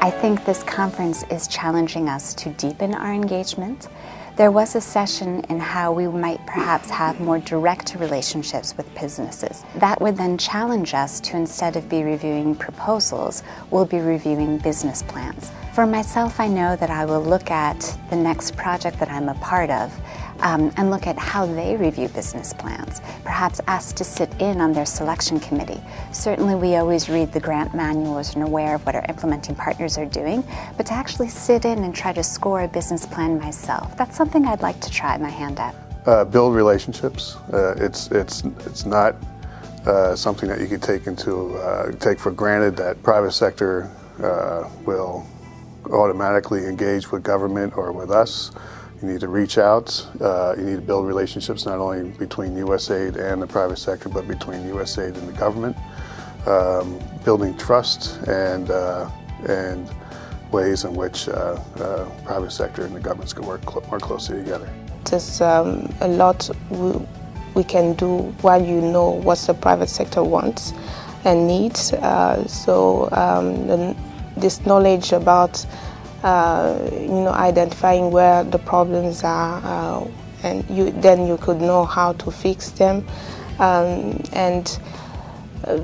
I think this conference is challenging us to deepen our engagement. There was a session in how we might perhaps have more direct relationships with businesses. That would then challenge us to instead of be reviewing proposals, we'll be reviewing business plans. For myself, I know that I will look at the next project that I'm a part of um, and look at how they review business plans, perhaps asked to sit in on their selection committee. Certainly we always read the grant manuals and are aware of what our implementing partners are doing, but to actually sit in and try to score a business plan myself, that's something I'd like to try my hand at. Uh, build relationships. Uh, it's, it's, it's not uh, something that you could take into uh, take for granted that private sector uh, will automatically engage with government or with us. You need to reach out. Uh, you need to build relationships not only between USAID and the private sector, but between USAID and the government. Um, building trust and uh, and ways in which uh, uh private sector and the governments can work cl more closely together. There's um, a lot we, we, can do while you know what the private sector wants and needs. Uh, so um, this knowledge about uh, you know, identifying where the problems are, uh, and you, then you could know how to fix them. Um, and uh,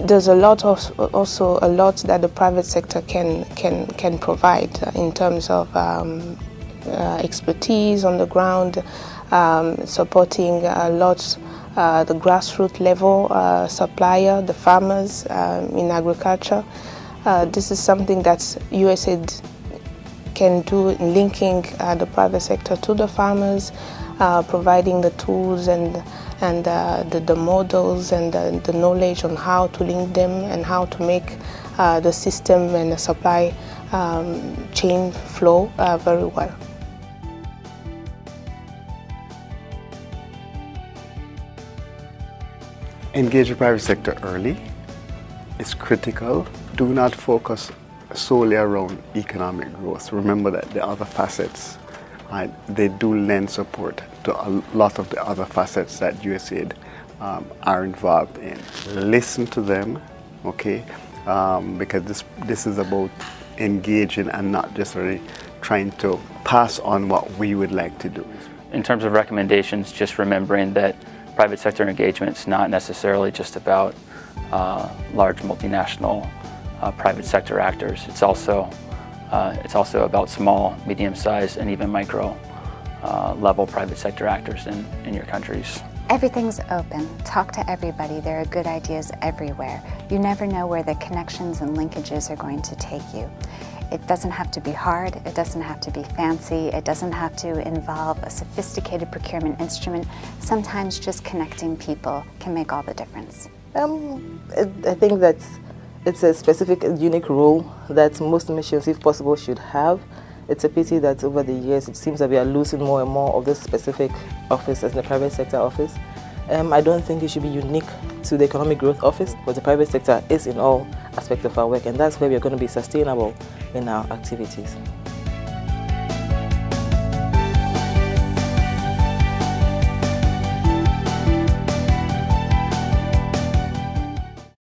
there's a lot of also a lot that the private sector can can can provide in terms of um, uh, expertise on the ground, um, supporting a lot uh, the grassroots level uh, supplier, the farmers um, in agriculture. this is something that USAID can do in linking uh, the private sector to the farmers, uh, providing the tools and and uh, the, the, models and the, the, knowledge on how to link them and how to make uh, the system and the supply um, chain flow uh, very well. Engage the private sector early. It's critical. Do not focus solely around economic growth. Remember that the other facets, right, they do lend support to a lot of the other facets that USAID um, are involved in. Listen to them, okay, um, because this, this is about engaging and not just really trying to pass on what we would like to do. In terms of recommendations, just remembering that private sector engagement is not necessarily just about uh, large multinational uh, private sector actors. It's also, uh, it's also about small, medium-sized, and even micro uh, level private sector actors in, in your countries. Everything's open. Talk to everybody. There are good ideas everywhere. You never know where the connections and linkages are going to take you. It doesn't have to be hard, it doesn't have to be fancy, it doesn't have to involve a sophisticated procurement instrument. Sometimes just connecting people can make all the difference. Um, I think that's it's a specific unique role that most missions, if possible, should have. It's a pity that over the years it seems that we are losing more and more of this specific office as the private sector office. Um, I don't think it should be unique to the economic growth office, but the private sector is in all aspects of our work, and that's where we're going to be sustainable in our activities.